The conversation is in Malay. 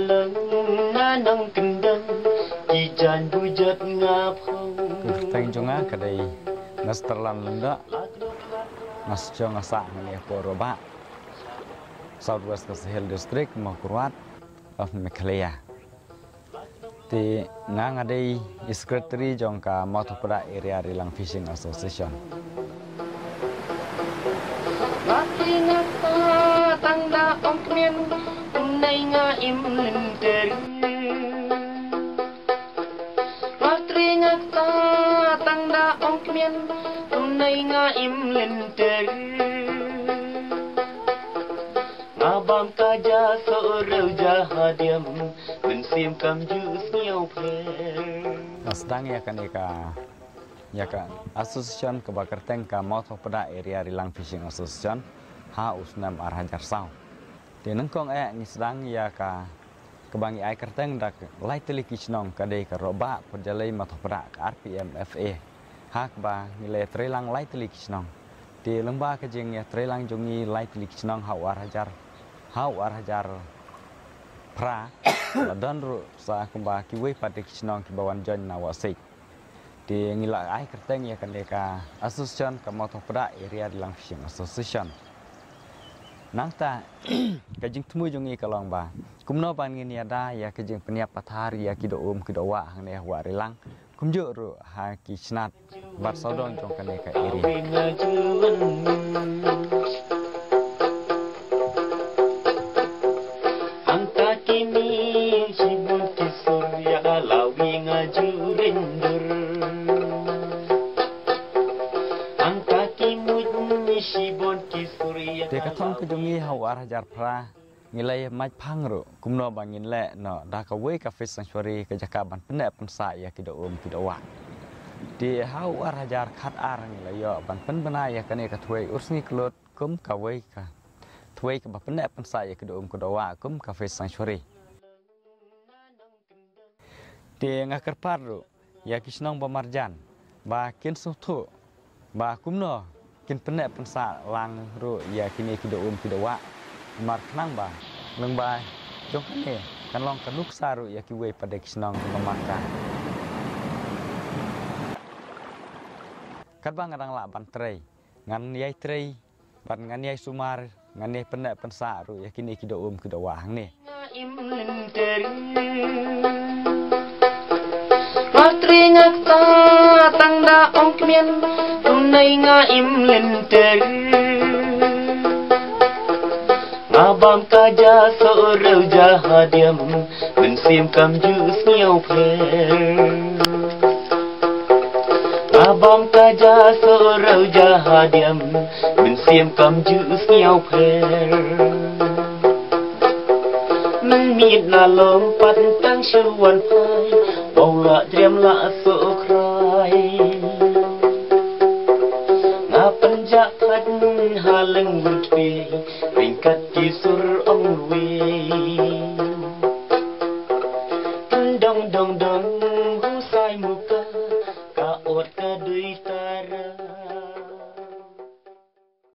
riap ngaleng na nang kendang ijan bujat ngapong Teng jonga kadai nas terlan lenda nas jong asa ngani poroba Southwest Kasihil District Makurwat of Mekhlea ti ngang adai secretary jong ka Mathupada Area Rilang Fishing Association. Laki ngata tang da ong kmien Unai nga im lenter Laki ngata tang da ong kmien Unai nga im lenter Abang kaja seorang jahadiam Mensim kam jus nyau per nas dang ya kan ka ya ka Association Kebakarteng ka Mathupada Area Rilang Fishing Association ha usnam arhajar sau ti nang kong e ni sedang ya ka kebangi ai kerteng dak lai teli kisnong kadai ka roba perjalai Mathupada ka RPM FA ha ba nilai trelang lai teli kisnong ti lembah ke jeng ya trelang jongi lai teli kisnong ha arhajar ha arhajar pra dan ru sa kumba kiwe pada kisnong ki bawan jon na wasik di ngila ai kerteng ya kan deka association ka Mathupada area Rilang Fishing Association nang ta kajing temu jongi kalong ba kumno ban ngin ya da ya kajing peniap pathar ya kido um kido wa hang ne wa rilang. Kumjo ru ha ki snat bat sodong jong kan deka area Dia kata ke jongi hau arah jar pra ngilai mai phang ro kumno bangin le no da ka we ka fish sanctuary ke jaka ban pene pensa ya kido um kido wa di hau arah jar khat ar ngilai yo ban pen bana ya kane ka thuai usni klot kum ka we ka thuai ka ban pene pensa ya kido um kido wa kum ka fish sanctuary di ngakar par ro ya kisnong bamarjan ba kin su thu ba kumno kin pene pensa lang ya kini kido um kido wa mar knang ba leng ba jong ne kan long kanuk saru ya ki pada kisnong mamaka kat bang ngadang la ban trei ngan sumar ngan ne pene pensa ru ya kini kido um kido wa hang ne im lenter Patri ngakta tangda ong kmien nay nga im lên ter nga bam ka ja so ro ja ha diam ben sim kam ju sniao phe nga bam ka ja so ro ja ha diam ben sim bầu lạ sniao lạ sợ Nen halang bertwi Ringkat kisur ongwi Dong dong dong